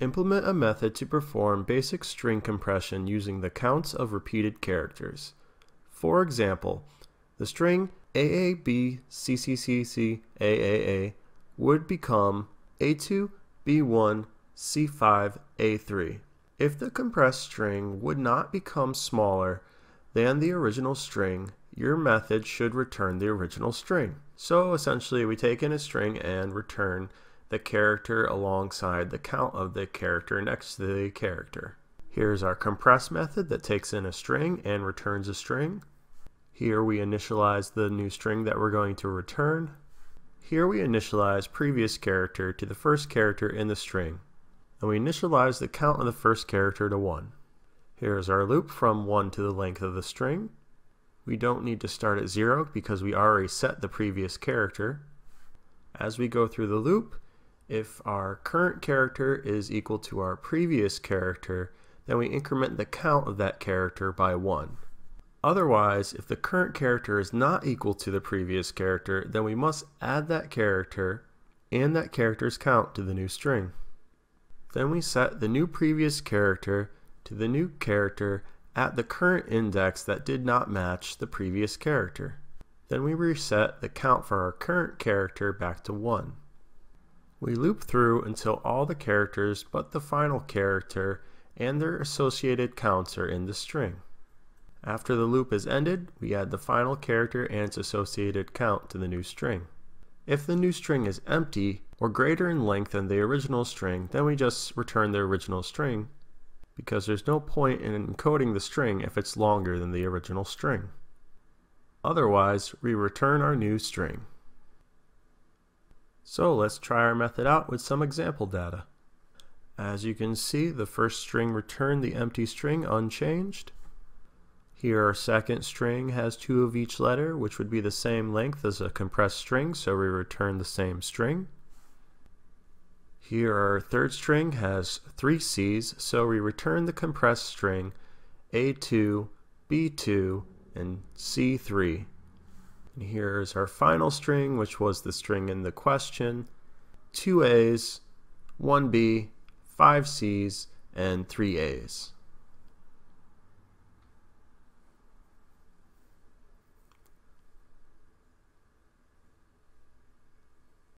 Implement a method to perform basic string compression using the counts of repeated characters. For example, the string AABCCCCAAA would become A2, B1, C5, A3 if the compressed string would not become smaller than the original string, your method should return the original string. So essentially we take in a string and return the character alongside the count of the character next to the character. Here's our compress method that takes in a string and returns a string. Here we initialize the new string that we're going to return. Here we initialize previous character to the first character in the string and we initialize the count of the first character to 1. Here's our loop from 1 to the length of the string. We don't need to start at 0 because we already set the previous character. As we go through the loop, if our current character is equal to our previous character, then we increment the count of that character by 1. Otherwise, if the current character is not equal to the previous character, then we must add that character and that character's count to the new string. Then we set the new previous character to the new character at the current index that did not match the previous character. Then we reset the count for our current character back to 1. We loop through until all the characters but the final character and their associated counts are in the string. After the loop is ended, we add the final character and its associated count to the new string. If the new string is empty or greater in length than the original string, then we just return the original string because there's no point in encoding the string if it's longer than the original string. Otherwise, we return our new string. So let's try our method out with some example data. As you can see, the first string returned the empty string unchanged. Here our second string has two of each letter, which would be the same length as a compressed string, so we return the same string. Here our third string has three C's, so we return the compressed string A2, B2, and C3. And here's our final string, which was the string in the question. Two A's, one B, five C's, and three A's.